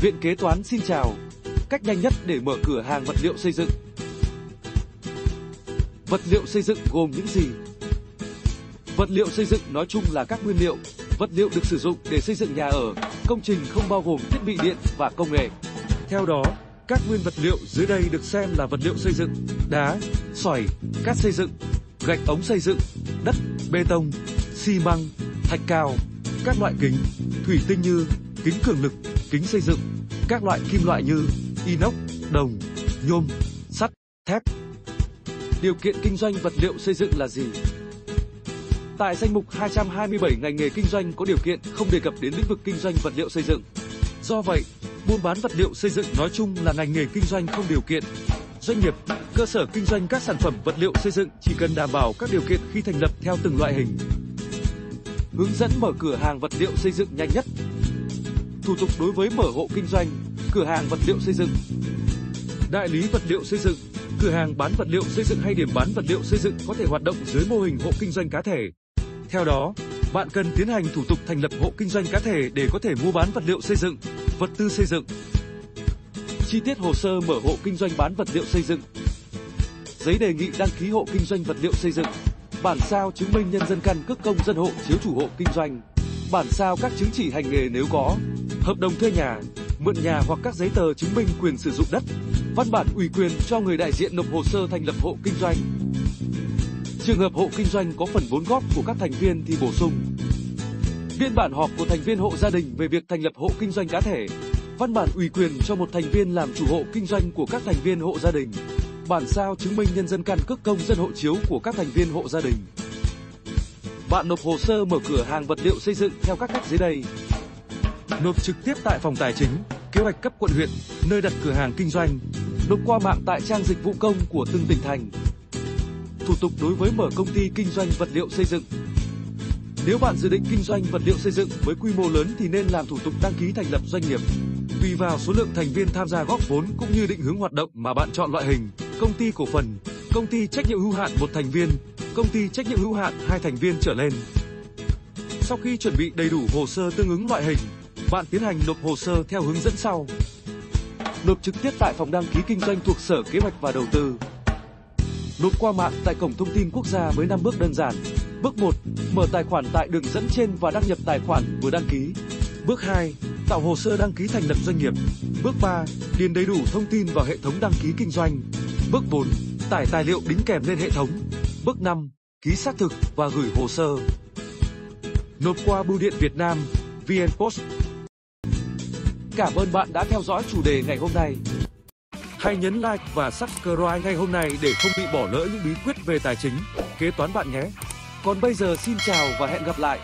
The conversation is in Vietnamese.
Viện Kế toán xin chào. Cách nhanh nhất để mở cửa hàng vật liệu xây dựng. Vật liệu xây dựng gồm những gì? Vật liệu xây dựng nói chung là các nguyên liệu, vật liệu được sử dụng để xây dựng nhà ở, công trình không bao gồm thiết bị điện và công nghệ. Theo đó, các nguyên vật liệu dưới đây được xem là vật liệu xây dựng: đá, sỏi, cát xây dựng, gạch ống xây dựng, đất, bê tông, xi măng, thạch cao, các loại kính, thủy tinh như kính cường lực, kính xây dựng, các loại kim loại như inox, đồng, nhôm, sắt, thép. Điều kiện kinh doanh vật liệu xây dựng là gì? Tại danh mục 227 ngành nghề kinh doanh có điều kiện không đề cập đến lĩnh vực kinh doanh vật liệu xây dựng. Do vậy, buôn bán vật liệu xây dựng nói chung là ngành nghề kinh doanh không điều kiện. Doanh nghiệp, cơ sở kinh doanh các sản phẩm vật liệu xây dựng chỉ cần đảm bảo các điều kiện khi thành lập theo từng loại hình. Hướng dẫn mở cửa hàng vật liệu xây dựng nhanh nhất. Thủ tục đối với mở hộ kinh doanh, cửa hàng vật liệu xây dựng. Đại lý vật liệu xây dựng, cửa hàng bán vật liệu xây dựng hay điểm bán vật liệu xây dựng có thể hoạt động dưới mô hình hộ kinh doanh cá thể. Theo đó, bạn cần tiến hành thủ tục thành lập hộ kinh doanh cá thể để có thể mua bán vật liệu xây dựng, vật tư xây dựng. Chi tiết hồ sơ mở hộ kinh doanh bán vật liệu xây dựng. Giấy đề nghị đăng ký hộ kinh doanh vật liệu xây dựng. Bản sao chứng minh nhân dân căn cước công dân hộ chiếu chủ hộ kinh doanh. Bản sao các chứng chỉ hành nghề nếu có. Hợp đồng thuê nhà, mượn nhà hoặc các giấy tờ chứng minh quyền sử dụng đất. Văn bản ủy quyền cho người đại diện nộp hồ sơ thành lập hộ kinh doanh. Trường hợp hộ kinh doanh có phần vốn góp của các thành viên thì bổ sung. Biên bản họp của thành viên hộ gia đình về việc thành lập hộ kinh doanh cá thể. Văn bản ủy quyền cho một thành viên làm chủ hộ kinh doanh của các thành viên hộ gia đình. Bản sao chứng minh nhân dân căn cước công dân hộ chiếu của các thành viên hộ gia đình. Bạn nộp hồ sơ mở cửa hàng vật liệu xây dựng theo các cách dưới đây. Nộp trực tiếp tại phòng tài chính, kế hoạch cấp quận huyện, nơi đặt cửa hàng kinh doanh. Nộp qua mạng tại trang dịch vụ công của từng tỉnh thành. Thủ tục đối với mở công ty kinh doanh vật liệu xây dựng. Nếu bạn dự định kinh doanh vật liệu xây dựng với quy mô lớn thì nên làm thủ tục đăng ký thành lập doanh nghiệp. Tùy vào số lượng thành viên tham gia góp vốn cũng như định hướng hoạt động mà bạn chọn loại hình, công ty cổ phần, công ty trách nhiệm hữu hạn một thành viên, công ty trách nhiệm hữu hạn hai thành viên trở lên. Sau khi chuẩn bị đầy đủ hồ sơ tương ứng loại hình, bạn tiến hành nộp hồ sơ theo hướng dẫn sau. Nộp trực tiếp tại phòng đăng ký kinh doanh thuộc Sở Kế hoạch và Đầu tư. Nộp qua mạng tại cổng thông tin quốc gia với 5 bước đơn giản. Bước 1, mở tài khoản tại đường dẫn trên và đăng nhập tài khoản vừa đăng ký. Bước 2, tạo hồ sơ đăng ký thành lập doanh nghiệp. Bước 3, điền đầy đủ thông tin vào hệ thống đăng ký kinh doanh. Bước 4, tải tài liệu đính kèm lên hệ thống. Bước 5, ký xác thực và gửi hồ sơ. Nộp qua bưu điện Việt Nam, VNPost. Cảm ơn bạn đã theo dõi chủ đề ngày hôm nay. Hãy nhấn like và subscribe ngay hôm nay để không bị bỏ lỡ những bí quyết về tài chính, kế toán bạn nhé. Còn bây giờ xin chào và hẹn gặp lại.